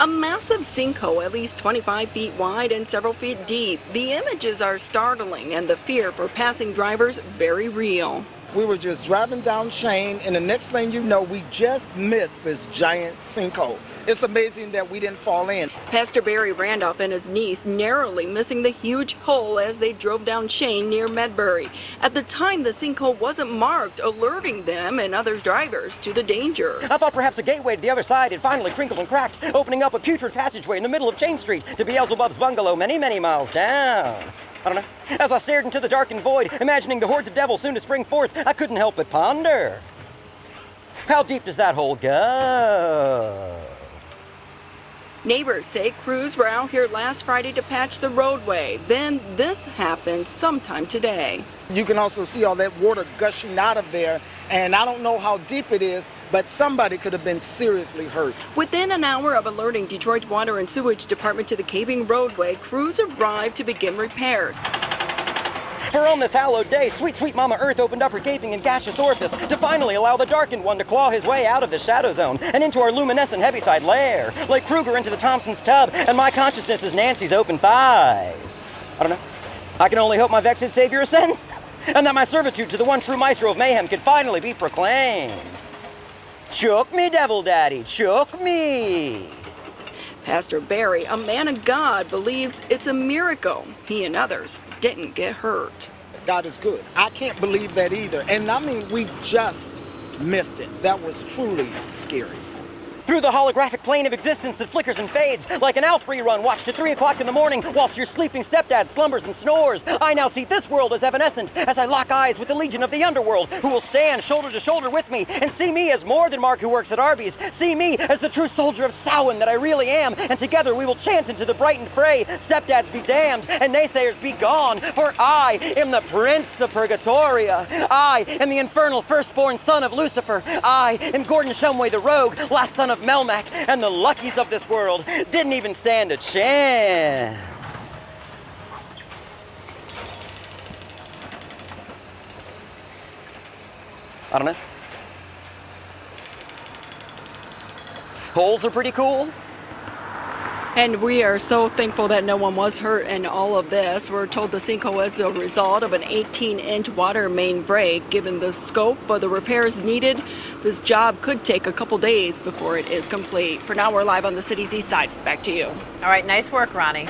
A massive sinkhole at least 25 feet wide and several feet deep. The images are startling and the fear for passing drivers very real. We were just driving down Chene, and the next thing you know, we just missed this giant sinkhole. It's amazing that we didn't fall in. Pastor Barry Randolph and his niece narrowly missing the huge hole as they drove down Chene near Medbury. At the time, the sinkhole wasn't marked, alerting them and other drivers to the danger. I thought perhaps a gateway to the other side had finally crinkled and cracked, opening up a putrid passageway in the middle of Chene Street to Beelzebub's bungalow many, many miles down. I don't know. As I stared into the darkened void, imagining the hordes of devils soon to spring forth, I couldn't help but ponder. How deep does that hole go? Neighbors say crews were out here last Friday to patch the roadway. Then this happened sometime today. You can also see all that water gushing out of there, and I don't know how deep it is, but somebody could have been seriously hurt. Within an hour of alerting Detroit Water and Sewage Department to the caving roadway, crews arrived to begin repairs. For on this hallowed day, sweet, sweet Mama Earth opened up her gaping and gaseous orifice to finally allow the darkened one to claw his way out of the shadow zone and into our luminescent heaviside lair, like Krueger into the Thompson's tub, and my consciousness is Nancy's open thighs. I don't know. I can only hope my vexed savior ascends, and that my servitude to the one true maestro of mayhem can finally be proclaimed. Choke me, devil daddy, choke me. Pastor Barry, a man of God, believes it's a miracle he and others didn't get hurt. God is good. I can't believe that either. And I mean, we just missed it. That was truly scary. Through the holographic plane of existence that flickers and fades, like an Alf rerun watched at 3 o'clock in the morning whilst your sleeping stepdad slumbers and snores, I now see this world as evanescent as I lock eyes with the legion of the underworld who will stand shoulder to shoulder with me and see me as more than Mark who works at Arby's, see me as the true soldier of Samhain that I really am, and together we will chant into the brightened fray, stepdads be damned and naysayers be gone, for I am the prince of Purgatoria. I am the infernal firstborn son of Lucifer. I am Gordon Shumway the rogue, last son of Melmac, and the luckies of this world didn't even stand a chance. I don't know. Holes are pretty cool. And we are so thankful that no one was hurt in all of this. We're told the sinkhole was a result of an 18 inch water main break. Given the scope of the repairs needed, this job could take a couple days before it is complete. For now, we're live on the city's east side. Back to you. All right, nice work, Ronnie.